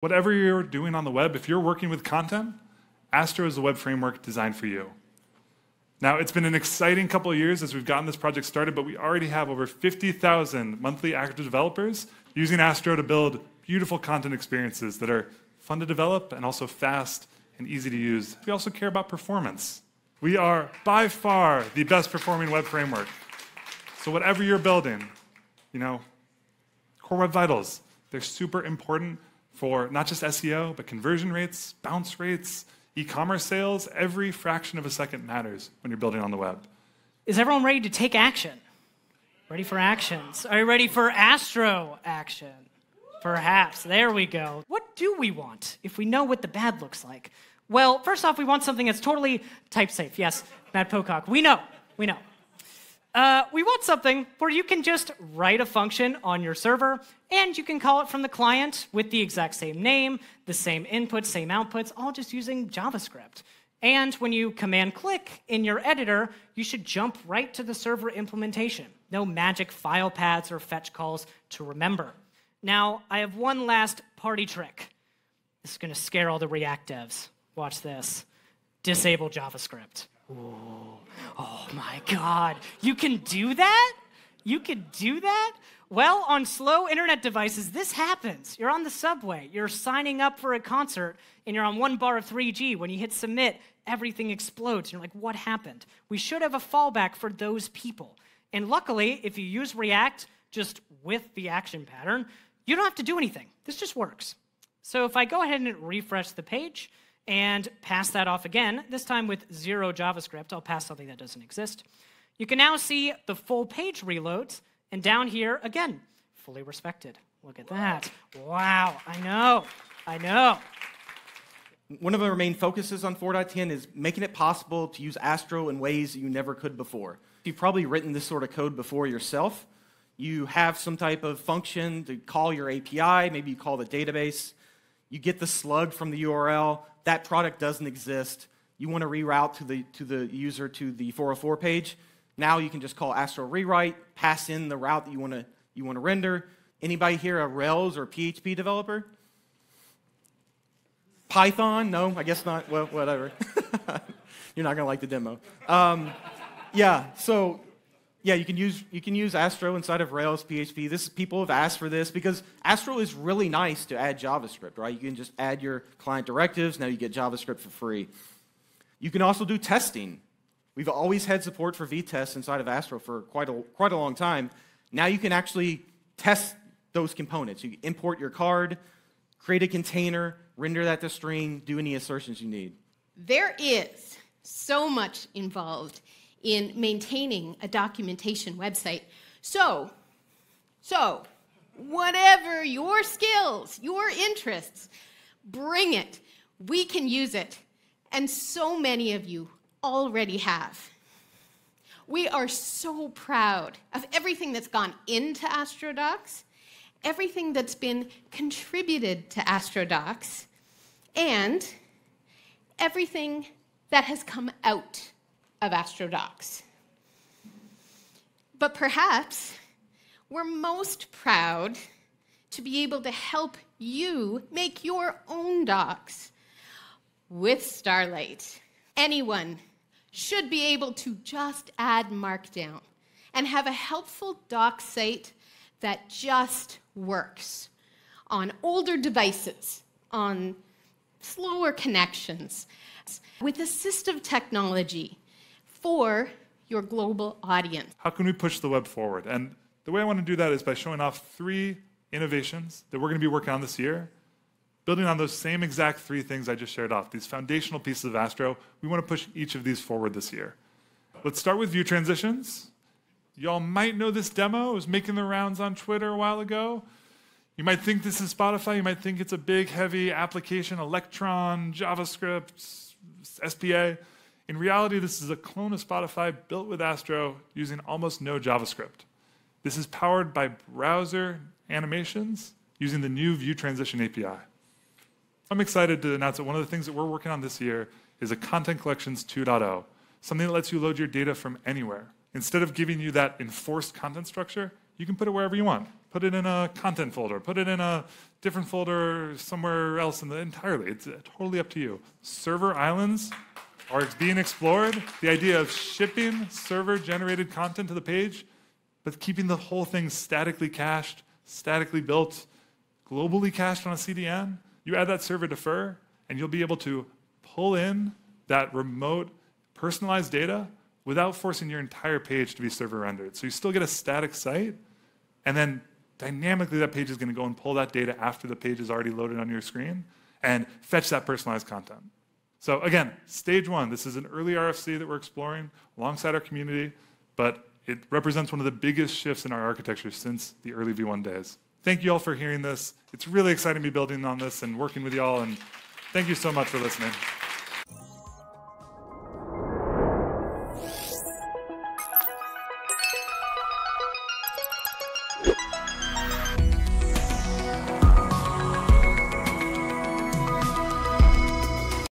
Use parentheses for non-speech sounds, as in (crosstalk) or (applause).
Whatever you're doing on the web, if you're working with content, Astro is the web framework designed for you. Now, it's been an exciting couple of years as we've gotten this project started, but we already have over 50,000 monthly active developers using Astro to build beautiful content experiences that are fun to develop and also fast and easy to use. We also care about performance. We are by far the best performing web framework. So, whatever you're building, you know, Core Web Vitals, they're super important for not just SEO, but conversion rates, bounce rates, e commerce sales. Every fraction of a second matters when you're building on the web. Is everyone ready to take action? Ready for actions? Are you ready for Astro action? Perhaps. There we go. What do we want if we know what the bad looks like? Well, first off, we want something that's totally type safe. Yes, Matt Pocock. We know. We know. Uh, we want something where you can just write a function on your server and you can call it from the client with the exact same name, the same inputs, same outputs, all just using JavaScript. And when you command click in your editor, you should jump right to the server implementation. No magic file paths or fetch calls to remember. Now, I have one last party trick. This is going to scare all the React devs. Watch this disable JavaScript. Ooh. My God. You can do that? You can do that? Well, on slow internet devices, this happens. You're on the subway, you're signing up for a concert, and you're on one bar of 3G. When you hit submit, everything explodes. You're like, what happened? We should have a fallback for those people. And luckily, if you use React just with the action pattern, you don't have to do anything. This just works. So if I go ahead and refresh the page, and pass that off again, this time with zero JavaScript. I'll pass something that doesn't exist. You can now see the full page reloads, and down here, again, fully respected. Look at that. Wow, I know, I know. One of our main focuses on 4.10 is making it possible to use Astro in ways you never could before. You've probably written this sort of code before yourself. You have some type of function to call your API, maybe you call the database. You get the slug from the URL, that product doesn't exist. You want to reroute to the, to the user to the 404 page. Now you can just call Astro Rewrite, pass in the route that you want to, you want to render. Anybody here a Rails or PHP developer? Python? No, I guess not. Well, whatever. (laughs) You're not going to like the demo. Um, yeah, so yeah, you can use you can use Astro inside of Rails PHP. This people have asked for this because Astro is really nice to add JavaScript, right? You can just add your client directives. Now you get JavaScript for free. You can also do testing. We've always had support for Vitests inside of Astro for quite a quite a long time. Now you can actually test those components. You import your card, create a container, render that to string, do any assertions you need. There is so much involved in maintaining a documentation website. So, so, whatever your skills, your interests, bring it. We can use it. And so many of you already have. We are so proud of everything that's gone into AstroDocs, everything that's been contributed to AstroDocs, and everything that has come out of AstroDocs. But perhaps we're most proud to be able to help you make your own docs with Starlight. Anyone should be able to just add Markdown and have a helpful doc site that just works on older devices, on slower connections, with assistive technology for your global audience. How can we push the web forward? And the way I want to do that is by showing off three innovations that we're going to be working on this year, building on those same exact three things I just shared off, these foundational pieces of Astro. We want to push each of these forward this year. Let's start with view transitions. Y'all might know this demo. It was making the rounds on Twitter a while ago. You might think this is Spotify. You might think it's a big, heavy application, Electron, JavaScript, SPA. In reality, this is a clone of Spotify built with Astro using almost no JavaScript. This is powered by browser animations using the new View Transition API. I'm excited to announce that one of the things that we're working on this year is a Content Collections 2.0, something that lets you load your data from anywhere. Instead of giving you that enforced content structure, you can put it wherever you want. Put it in a content folder, put it in a different folder somewhere else in the entirely. It's totally up to you. Server islands are being explored. The idea of shipping server generated content to the page, but keeping the whole thing statically cached, statically built, globally cached on a CDN. You add that server defer, and you'll be able to pull in that remote personalized data without forcing your entire page to be server rendered. So you still get a static site, and then dynamically that page is going to go and pull that data after the page is already loaded on your screen and fetch that personalized content. So again, stage one, this is an early RFC that we're exploring alongside our community, but it represents one of the biggest shifts in our architecture since the early V1 days. Thank you all for hearing this. It's really exciting to be building on this and working with y'all, and thank you so much for listening.